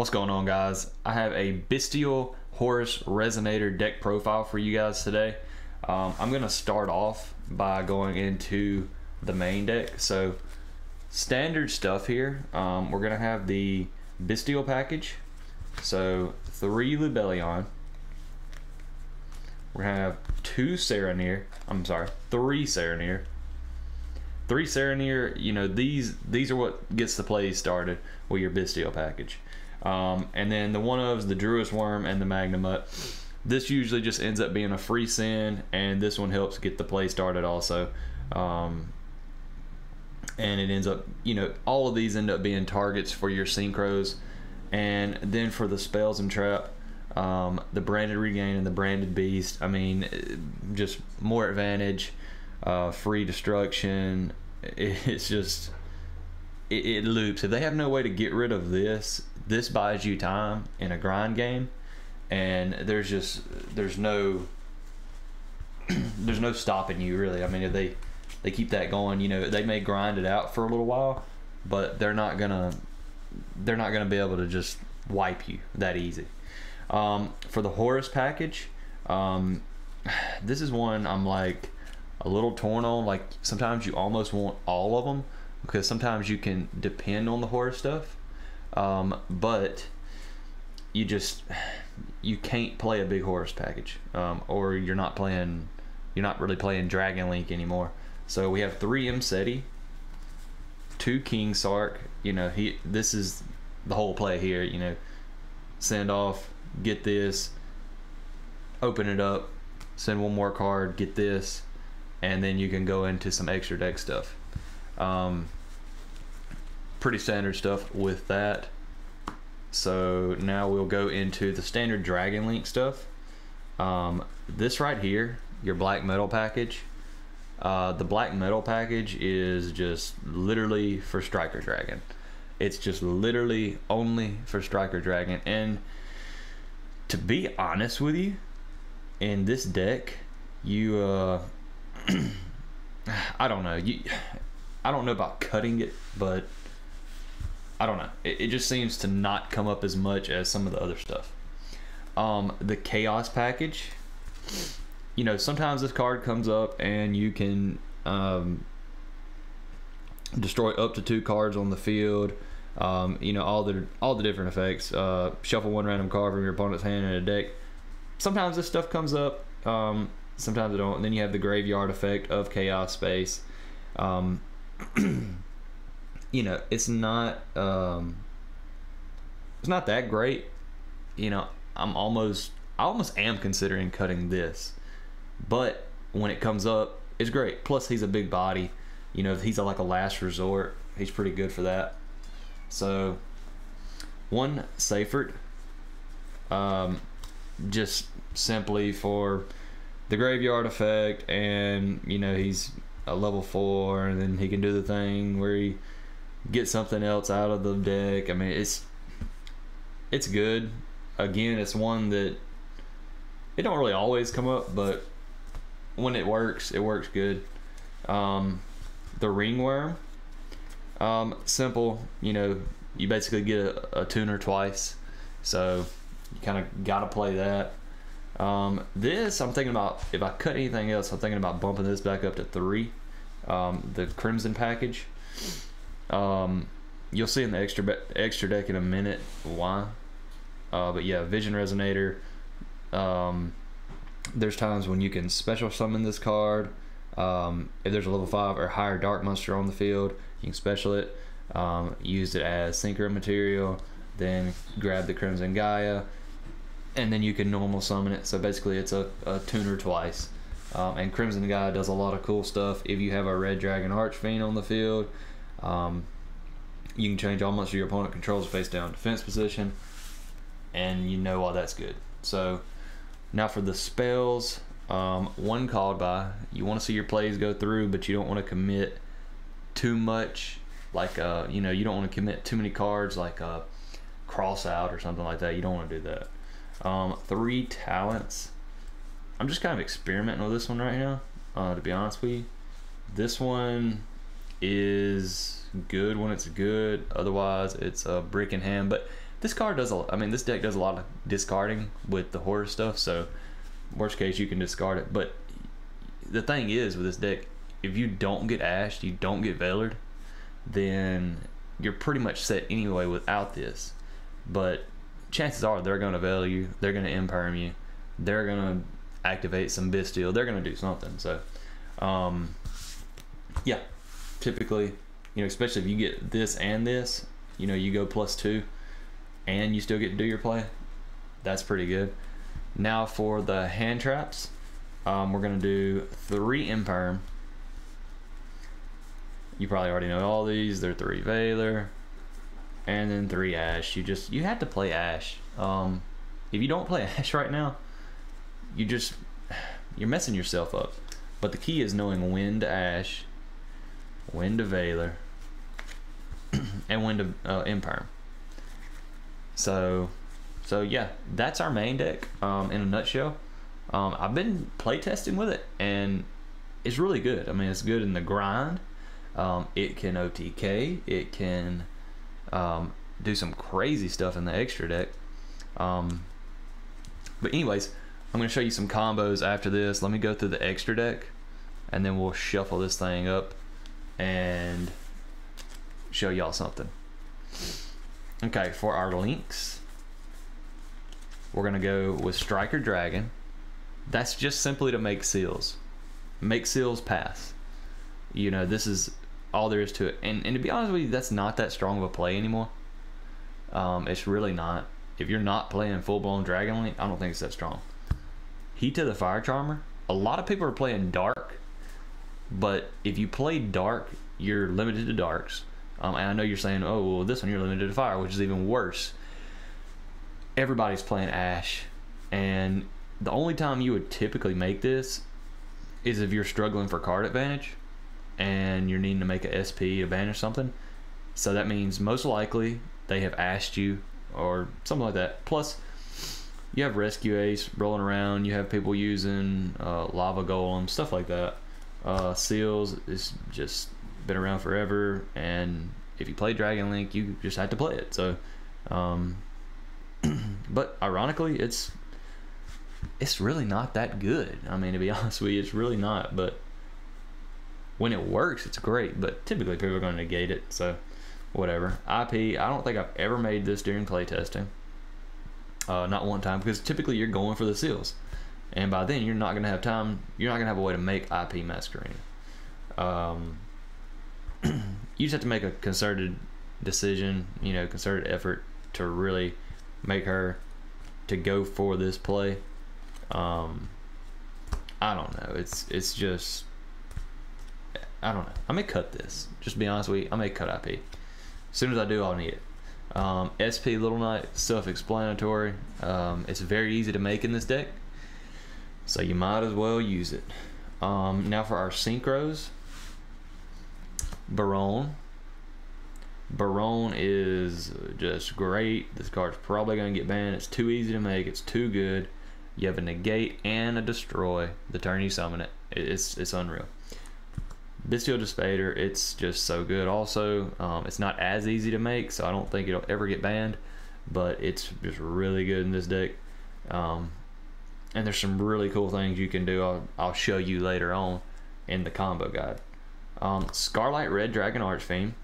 What's going on guys? I have a Bystial Horus Resonator deck profile for you guys today. Um, I'm going to start off by going into the main deck. So standard stuff here, um, we're going to have the Bystial package. So three Lubellion. We're going to have two Saronir. I'm sorry, three Saronir. Three Saronir, you know, these these are what gets the play started with your Bystial package. Um, and then the one ofs, the Druiswurm and the Magnamut. This usually just ends up being a free send, and this one helps get the play started also. Um, and it ends up, you know, all of these end up being targets for your synchros. And then for the spells and trap, um, the branded regain and the branded beast. I mean, just more advantage, uh, free destruction. It's just it, it loops. If they have no way to get rid of this, this buys you time in a grind game, and there's just there's no there's no stopping you really. I mean, if they they keep that going, you know, they may grind it out for a little while, but they're not gonna they're not gonna be able to just wipe you that easy. Um, for the Horus package, um, this is one I'm like a little torn on. Like sometimes you almost want all of them because sometimes you can depend on the Horus stuff, um, but you just you can't play a big Horus package, um, or you're not playing you're not really playing Dragon Link anymore. So we have three Imsety, two King Sark. You know he this is the whole play here. You know, send off, get this, open it up, send one more card, get this, and then you can go into some extra deck stuff. Um, pretty standard stuff with that. So now we'll go into the standard Dragon Link stuff. Um, this right here, your black metal package. Uh, the black metal package is just literally for Striker Dragon. It's just literally only for Striker Dragon. And to be honest with you, in this deck, you uh, I don't know. You I don't know about cutting it, but I don't know. It, it just seems to not come up as much as some of the other stuff. Um, the chaos package, you know, sometimes this card comes up and you can um, destroy up to two cards on the field. Um, you know all the all the different effects. Uh, shuffle one random card from your opponent's hand in a deck. Sometimes this stuff comes up. Um, sometimes it don't. And then you have the graveyard effect of chaos space. Um, you know, it's not um, it's not that great. You know, I'm almost I almost am considering cutting this, but when it comes up, it's great. Plus, he's a big body. You know, he's like a last resort, he's pretty good for that. So, one Seyfert, um, just simply for the graveyard effect, and you know he's a level four, and then he can do the thing where he gets something else out of the deck. I mean, it's it's good. Again, it's one that it don't really always come up, but when it works, it works good. Um, the ringworm, um, simple. You know, you basically get a, a tuner twice, so you kind of got to play that. Um, this, I'm thinking about, if I cut anything else, I'm thinking about bumping this back up to three. Um, the Crimson package. Um, you'll see in the extra extra deck in a minute why. Uh, but yeah, Vision Resonator. Um, there's times when you can special summon this card. Um, if there's a level 5 or higher Dark Monster on the field, you can special it. Um, use it as synchro material. Then grab the Crimson Gaia and then you can normal summon it. So basically, it's a, a tuner twice. Um, and Crimson Gaia does a lot of cool stuff. If you have a Red Dragon Archfiend on the field, um, you can change almost your opponent controls face down defense position, and you know why that's good. So now for the spells, um, one called by. You want to see your plays go through, but you don't want to commit too much. Like uh, you know, you don't want to commit too many cards, like a cross out or something like that. You don't want to do that. Um, three talents. I'm just kind of experimenting with this one right now, uh, to be honest with you. This one is good when it's good. Otherwise, it's a brick in hand. But this card does a. I mean, this deck does a lot of discarding with the Horus stuff. So, worst case, you can discard it. But the thing is with this deck, if you don't get ashed, you don't get veilered, then you're pretty much set anyway without this. But chances are they're going to veil you. They're going to imperm you. They're going to activate some Bystial. They're going to do something. So, um, yeah, typically, you know, especially if you get this and this, you know, you go plus two and you still get to do your play. That's pretty good. Now for the hand traps, um, we're going to do three imperm. You probably already know all these. They're three Veiler and then three Ash. You just, you have to play Ash. Um, if you don't play Ash right now, you just, you're messing yourself up. But the key is knowing when to Ash, when to Veiler, and Wind to uh, Imperm. So, so yeah, that's our main deck um, in a nutshell. Um, I've been playtesting with it, and it's really good. I mean, it's good in the grind. Um, it can OTK. It can um, do some crazy stuff in the extra deck. Um, but anyways, I'm going to show you some combos after this. Let me go through the extra deck, and then we'll shuffle this thing up and show y'all something. Okay, for our links, we're to go with Striker Dragon. That's just simply to make seals. Make seals pass. You know, this is all there is to it. And, and to be honest with you, that's not that strong of a play anymore. Um, it's really not. If you're not playing full blown Dragon Link, I don't think it's that strong. Hiita the Fire Charmer. A lot of people are playing Dark, but if you play Dark, you're limited to Darks. Um, and I know you're saying, oh, well, this one you're limited to Fire, which is even worse. Everybody's playing Ash, and the only time you would typically make this is if you're struggling for card advantage and you're needing to make a SP, or something. So that means most likely they have asked you or something like that. Plus, you have Rescue Ace rolling around. You have people using uh, Lava Golem, stuff like that. Uh, Seals is just been around forever, and if you play Dragon Link, you just had to play it. So, um, but ironically, it's it's really not that good. I mean, to be honest with you, it's really not. But when it works, it's great, but typically people are going to negate it. So, whatever. IP, I don't think I've ever made this during playtesting. Uh, not one time, because typically you're going for the seals. And by then, you're not going to have time, you're not going to have a way to make IP Masquerena. Um, you just have to make a concerted decision, you know, concerted effort to really make her to go for this play. Um, I don't know. It's it's just I don't know. I may cut this. Just be honest with you, I may cut IP. As soon as I do, I'll need it. Um, SP Little Knight, self-explanatory. Um, it's very easy to make in this deck, so you might as well use it. Um, now for our synchros, Baronne. Baronne is just great. This card's probably going to get banned. It's too easy to make. It's too good. You have a negate and a destroy the turn you summon it. It's it's unreal. Bystial Dispater, it's just so good. Also, um, it's not as easy to make, so I don't think it'll ever get banned, but it's just really good in this deck. Um, and there's some really cool things you can do. I'll, I'll show you later on in the combo guide. Um, Scarlight Red Dragon Archfiend.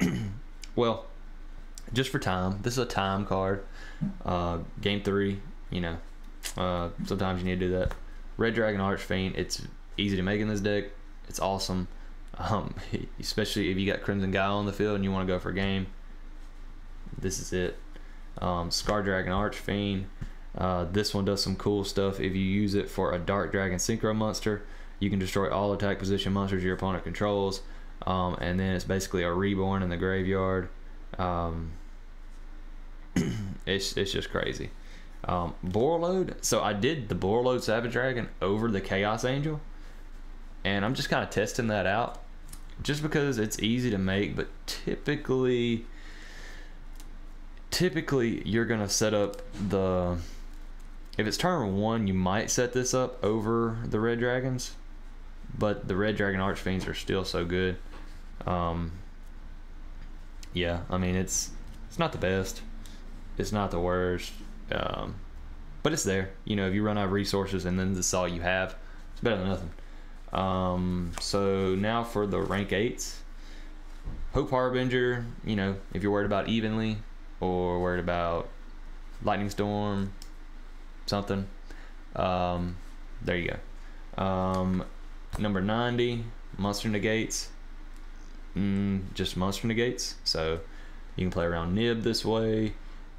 well, just for time, this is a time card. Uh, game three, you know, uh, sometimes you need to do that. Red Dragon Archfiend, it's easy to make in this deck it's awesome. Um, especially if you got Crimson Gaia on the field and you want to go for a game. This is it. Um, Scar Dragon Archfiend. Uh, this one does some cool stuff. If you use it for a Dark Dragon Synchro monster, you can destroy all attack position monsters your opponent controls. Um, and then it's basically a reborn in the graveyard. Um, it's, it's just crazy. Um, Borreload. So I did the Borreload Savage Dragon over the Chaos Angel and I'm just kind of testing that out just because it's easy to make but typically typically you're gonna set up the if it's turn one you might set this up over the red dragons but the red dragon archfiends are still so good um, yeah I mean it's it's not the best it's not the worst. Um, but it's there. You know, if you run out of resources and then this is all you have, it's better than nothing. Um, so now for the rank eights. Hope Harbinger, you know, if you're worried about evenly or worried about lightning storm, something, um, there you go. Um, number 90, monster negates. Mm, just monster negates. So you can play around nib this way.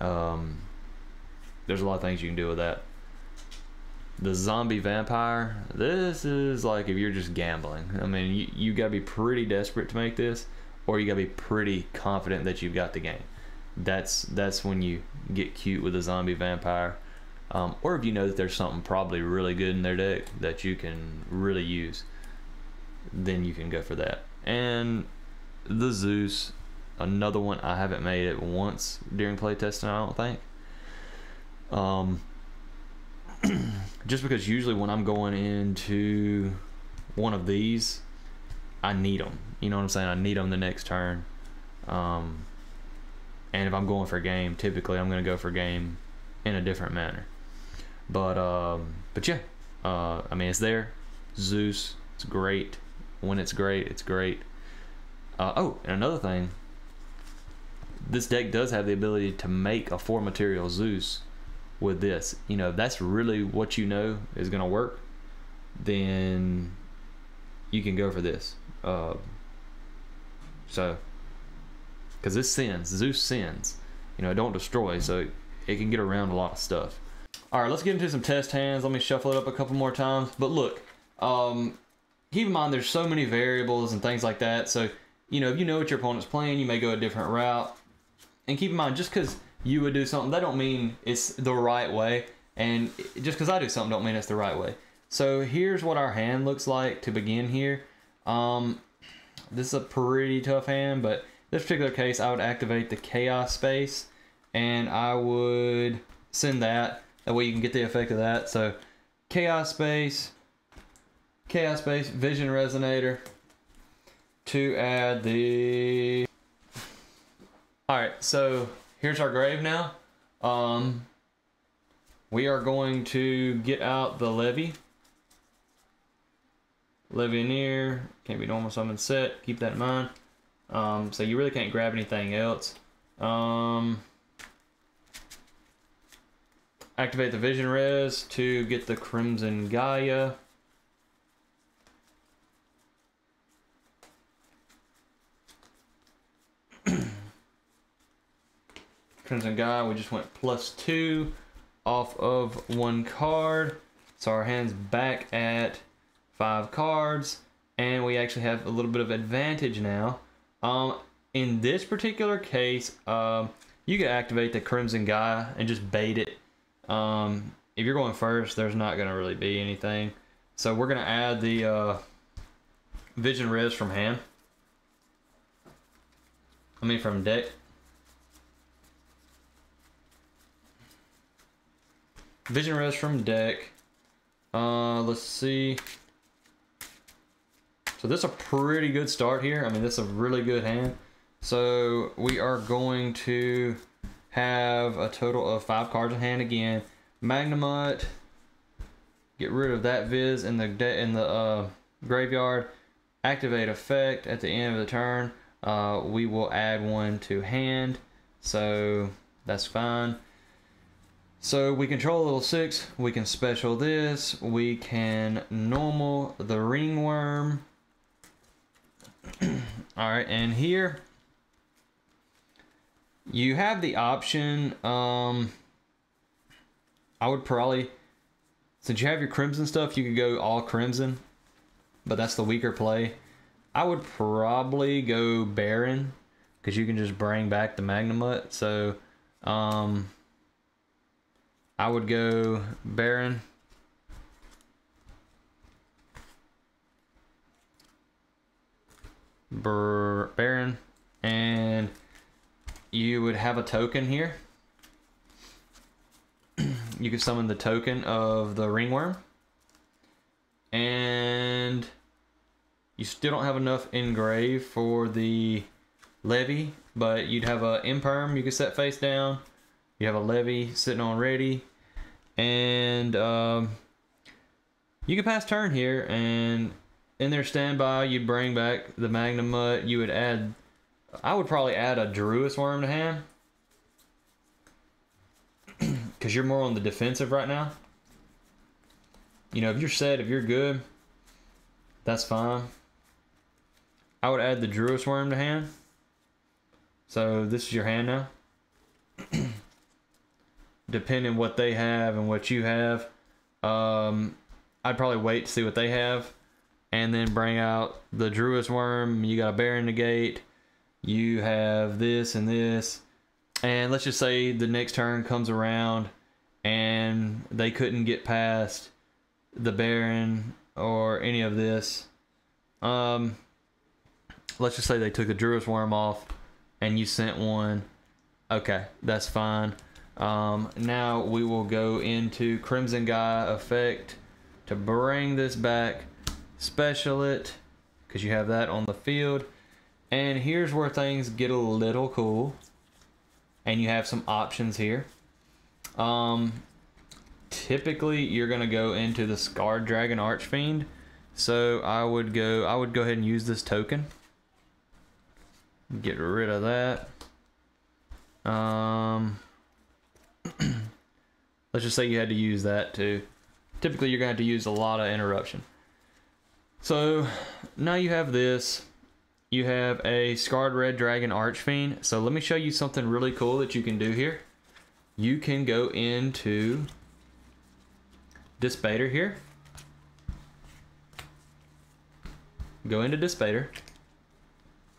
Um, there's a lot of things you can do with that. The zombie vampire. This is like if you're just gambling. I mean, you, you gotta be pretty desperate to make this, or you gotta be pretty confident that you've got the game. That's that's when you get cute with a zombie vampire. Um, or if you know that there's something probably really good in their deck that you can really use, then you can go for that. And the Zeus, another one I haven't made it once during playtesting. I don't think. Um, just because usually when I'm going into one of these, I need them. You know what I'm saying? I need them the next turn. Um, and if I'm going for game, typically I'm going to go for game in a different manner. But um, but yeah, uh, I mean it's there. Zeus, it's great. When it's great, it's great. Uh, oh, and another thing, this deck does have the ability to make a four material Zeus with this. You know, if that's really what you know is going to work, then you can go for this. Uh, so, because this sends, Zeus sends. You know, don't destroy, so it can get around a lot of stuff. All right, let's get into some test hands. Let me shuffle it up a couple more times. But look, um, keep in mind there's so many variables and things like that. So, you know, if you know what your opponent's playing, you may go a different route. And keep in mind, just because you would do something, that don't mean it's the right way. And just because I do something don't mean it's the right way. So here's what our hand looks like to begin here. Um, this is a pretty tough hand, but this particular case, I would activate the Chaos Space, and I would send that. That way you can get the effect of that. So Chaos Space, Chaos Space, Vision Resonator, to add the... Alright, so here's our grave now. Um, we are going to get out the levy. Levianeer, can't be normal summon set, keep that in mind. Um, so you really can't grab anything else. Um, activate the Vision Res to get the Crimson Gaia. Crimson Gaia, we just went plus two off of one card. So our hand's back at five cards. And we actually have a little bit of advantage now. Um, in this particular case, um, you can activate the Crimson Gaia and just bait it. Um, if you're going first, there's not going to really be anything. So we're going to add the uh, Vision Res from hand. I mean from deck. Vision Res from deck. Uh, let's see. So this is a pretty good start here. I mean, this is a really good hand. So we are going to have a total of five cards in hand again. Magnamut. Get rid of that Viz in the in the uh, graveyard. Activate effect at the end of the turn. Uh, we will add one to hand. So that's fine. So we control level 6, we can special this, we can normal the ringworm. Alright, and here you have the option, um, I would probably, since you have your crimson stuff, you could go all crimson, but that's the weaker play. I would probably go Baronne, because you can just bring back the Magnamut, so, um, I would go Baronne. Baronne. And you would have a token here. you could summon the token of the ringworm. And you still don't have enough engrave for the levy, but you'd have a imperm you could set face down You have a levy sitting on ready, and um, you can pass turn here. And in their standby, you'd bring back the Magnamut. You would add, I would probably add a Druiswurm to hand, because you're more on the defensive right now. You know, if you're set, if you're good, that's fine. I would add the Druiswurm to hand. So this is your hand now. Depending what they have and what you have, um, I'd probably wait to see what they have, and then bring out the Druiswurm. You got a Baronne Negate. You have this and this, and let's just say the next turn comes around, and they couldn't get past the Baronne or any of this. Um, let's just say they took a Druiswurm off and you sent one. Okay, that's fine. Um, now we will go into Crimson Gaia effect to bring this back. Special it because you have that on the field. And here's where things get a little cool. And you have some options here. Um, typically you're gonna go into the Scarred Dragon Archfiend. So I would go I would go ahead and use this token. Get rid of that. Um let's just say you had to use that too. Typically you're gonna have to use a lot of interruption. So now you have this. You have a Scarred Red Dragon Archfiend. So let me show you something really cool that you can do here. You can go into Dispater here. Go into Dispater.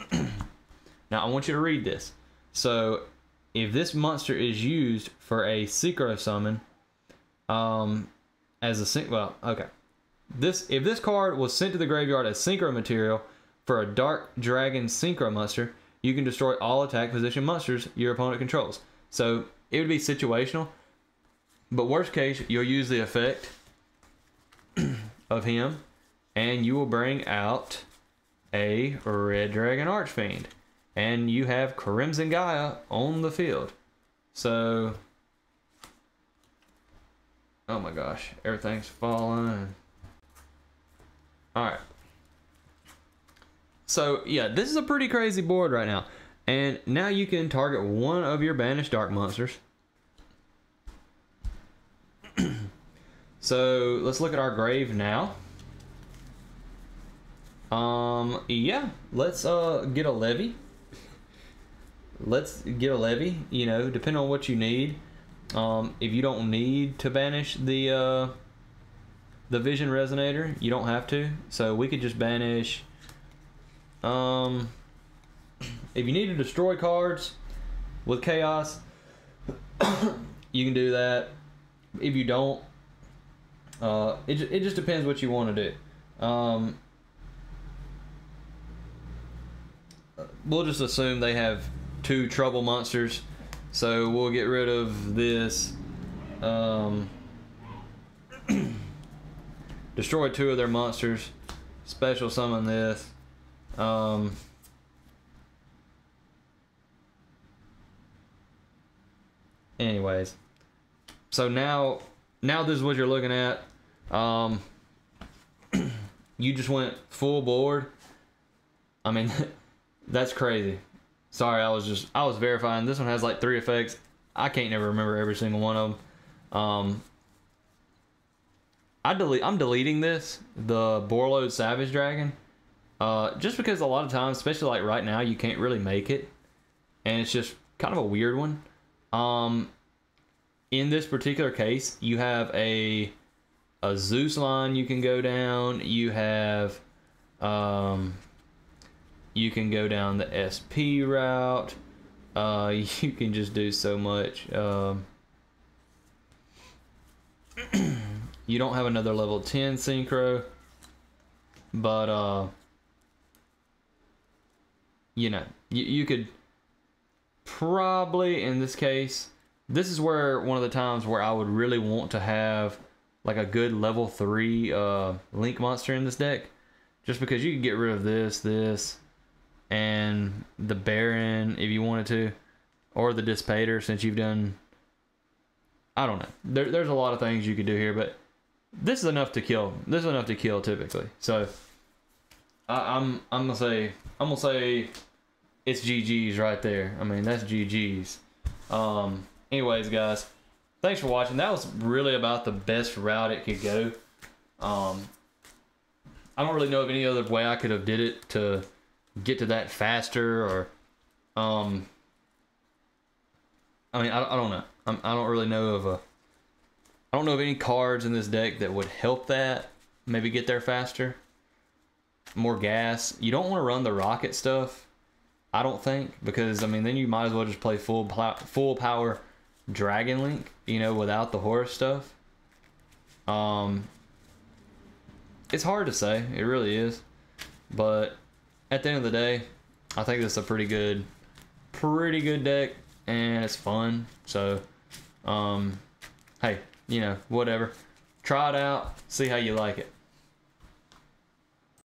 now I want you to read this. So if this monster is used for a synchro summon, um, as a sync, well, okay. This if this card was sent to the graveyard as synchro material for a dark dragon synchro monster, you can destroy all attack position monsters your opponent controls. So it would be situational. But worst case, you'll use the effect of him, and you will bring out a Red Dragon Archfiend. And you have Crimson Gaia on the field. So, oh my gosh, everything's falling. Alright. So, yeah, this is a pretty crazy board right now. And now you can target one of your banished dark monsters So let's look at our grave now. Um, yeah, let's uh get a levy. Let's get a levy. You know, depending on what you need. Um, if you don't need to banish the uh, the vision resonator, you don't have to. So we could just banish. Um, if you need to destroy cards with chaos, you can do that. If you don't, uh, it, it just depends what you want to do. Um, we'll just assume they have two trouble monsters. So we'll get rid of this. Um, destroy two of their monsters. Special summon this. Um, anyways. So now now this is what you're looking at. Um, you just went full board. I mean, that's crazy. Sorry, I was just I was verifying. This one has like three effects. I can't never remember every single one of them. Um, I delete. I'm deleting this the Borreload Savage Dragon, uh, just because a lot of times, especially like right now, you can't really make it, and it's just kind of a weird one. Um, in this particular case, you have a a Zeus line you can go down. You have um, you can go down the SP route. Uh, you can just do so much. Um, you don't have another level 10 synchro, but uh, you know, you, you could probably in this case this is where one of the times where I would really want to have like a good level three uh, link monster in this deck, just because you can get rid of this, this, and the Baronne if you wanted to, or the Dispater since you've done I don't know. There, there's a lot of things you could do here, but this is enough to kill. This is enough to kill typically. So I, I'm I'm gonna say I'm gonna say it's GG's right there. I mean that's GG's. Um. Anyways, guys, thanks for watching. That was really about the best route it could go. Um. I don't really know of any other way I could have did it to get to that faster or um. I mean I, I don't know. I'm, I don't really know of a. I don't know of any cards in this deck that would help that. Maybe get there faster. More gas. You don't want to run the Rokket stuff. I don't think because I mean then you might as well just play full full power Dragon Link. You know without the Horus stuff. Um. It's hard to say. It really is. But at the end of the day, I think this is a pretty good, pretty good deck, and it's fun. So, um, hey, you know, whatever. Try it out, see how you like it.